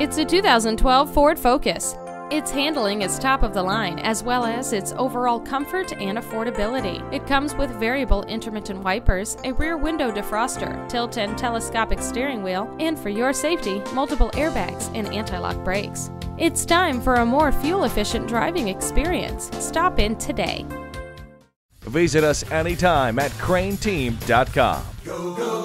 It's a 2012 Ford Focus. Its handling is top of the line, as well as its overall comfort and affordability. It comes with variable intermittent wipers, a rear window defroster, tilt and telescopic steering wheel, and for your safety, multiple airbags and anti lock brakes. It's time for a more fuel efficient driving experience. Stop in today. Visit us anytime at crainteam.com.